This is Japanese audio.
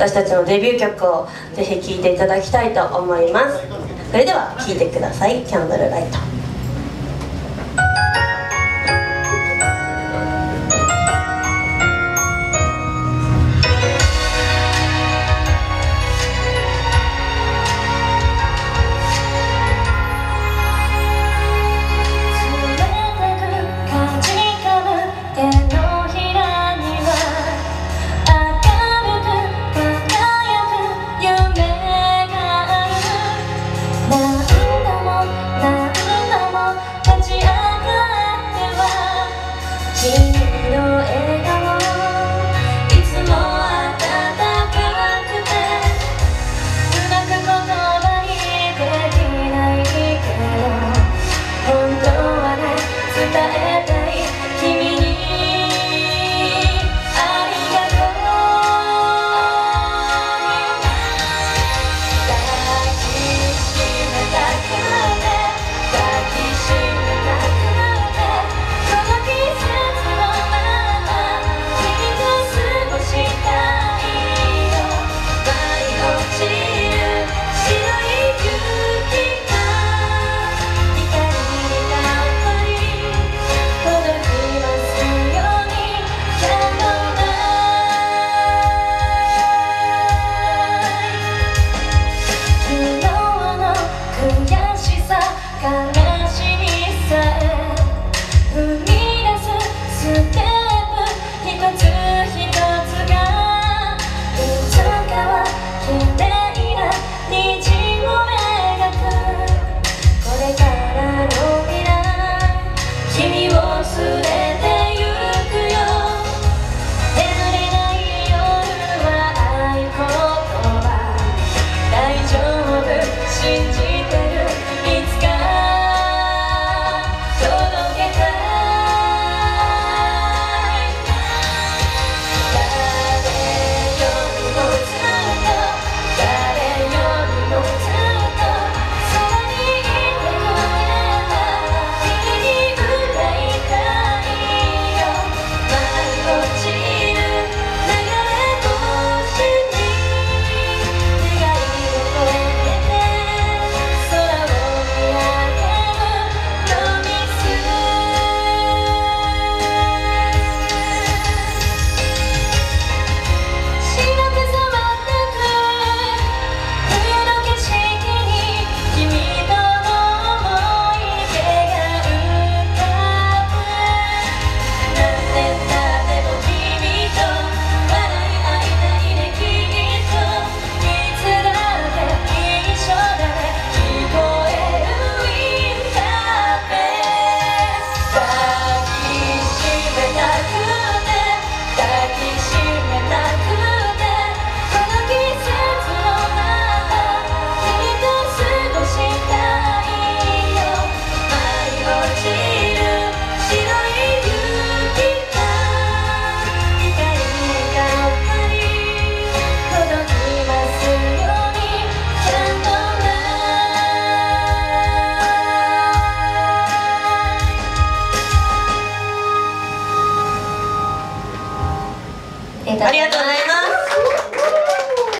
私たちのデビュー曲をぜひ聴いていただきたいと思います。それでは聴いてください「キャンドルライト」ていただきま。ありがとうございます。